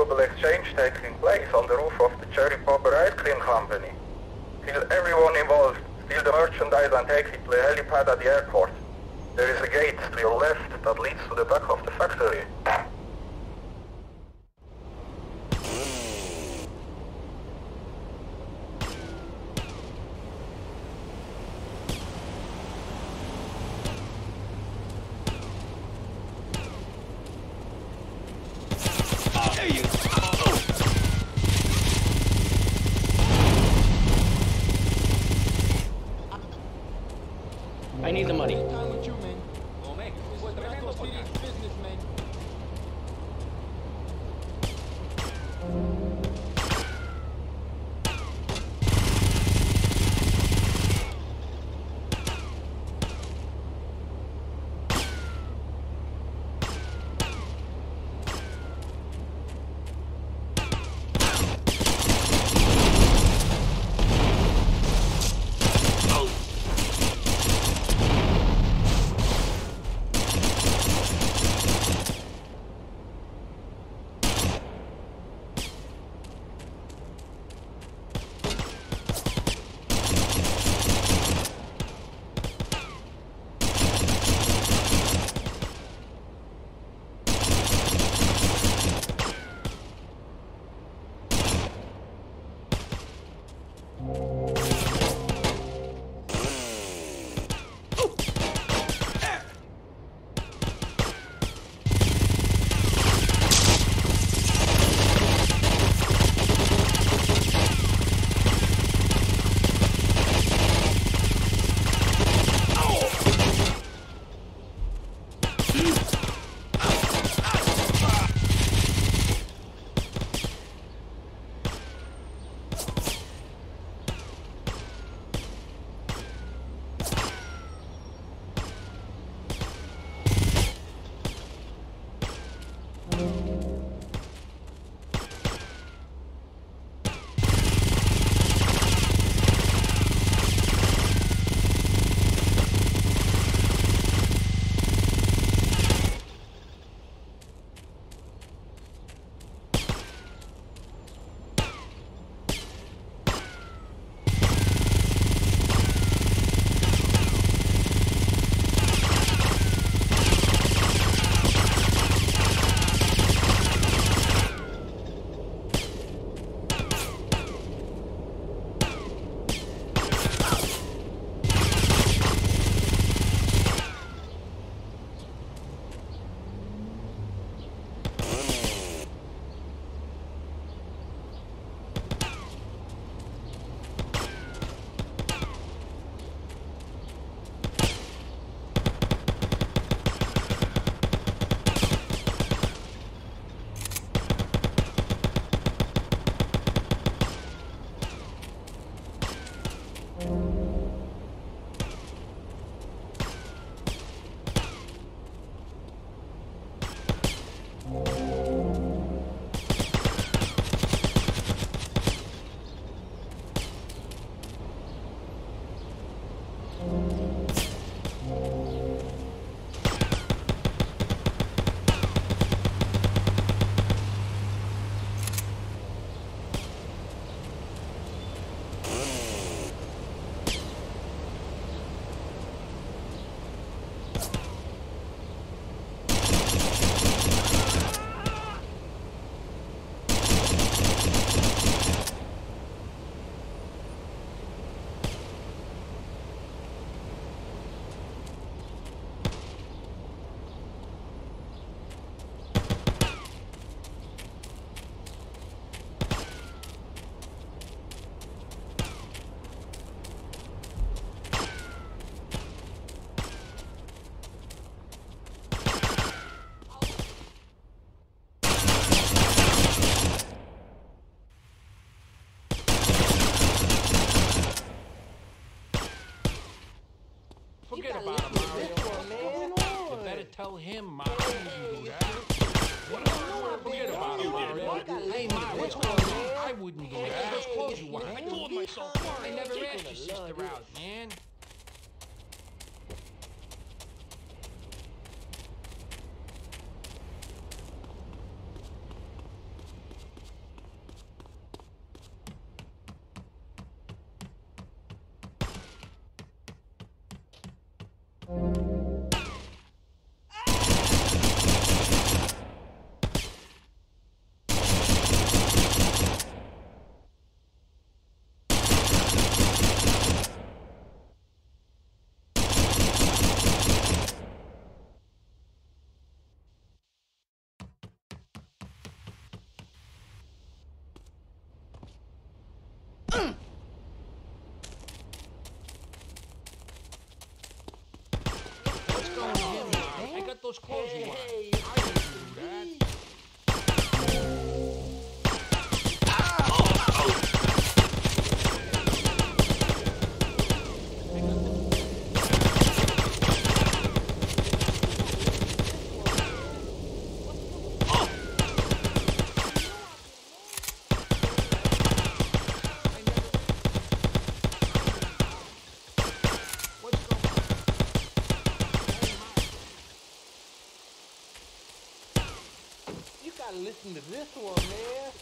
Valuable exchange taking place on the roof of the Cherry Popper Ice Cream Company. Kill everyone involved, steal the merchandise and take it to the helipad at the airport. There is a gate to your left that leads to the back of the factory. Those clothes you want. Listen to this one, man.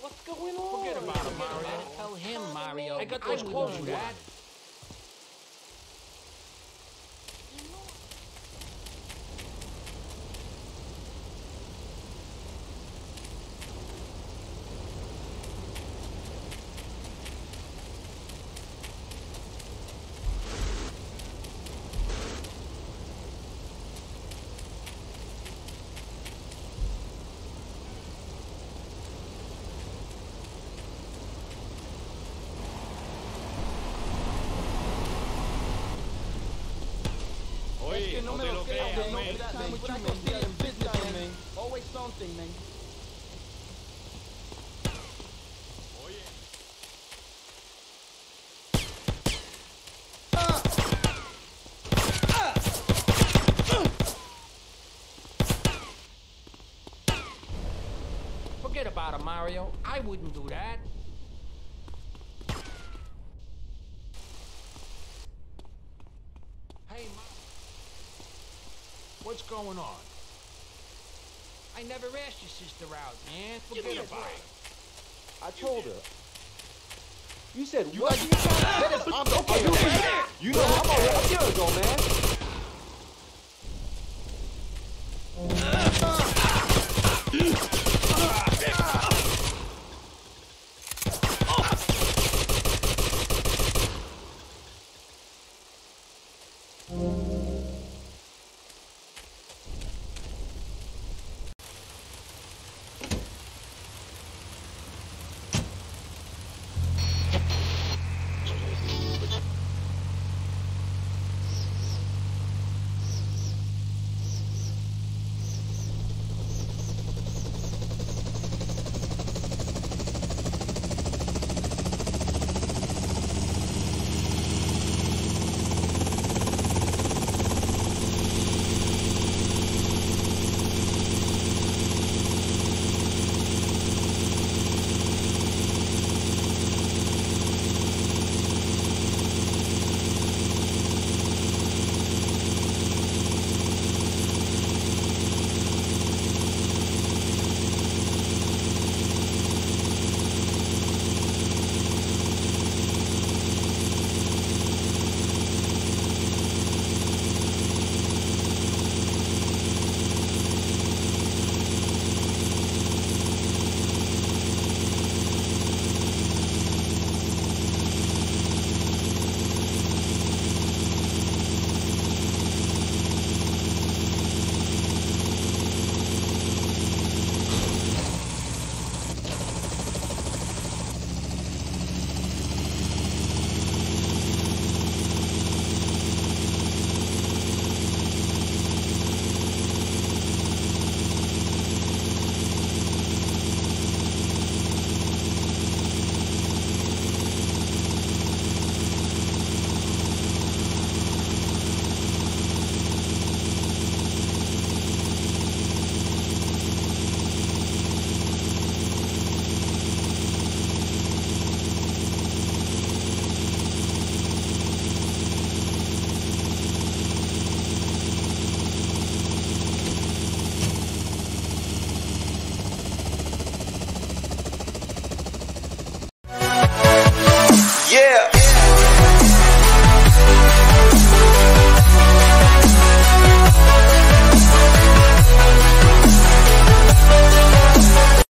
What's going on? Forget about it, Mario. Tell him, Mario. I got those I clothes wouldn't you do had. Oye, no te lo creas, man. Time with you, man. Dealing business, man. Always something, man. Forget about it, Mario. I wouldn't do that. What's going on? I never asked your sister out, man. Forget about it. I told her. You said you what? You I'm okay. okay. You know I'm already a year ago, man.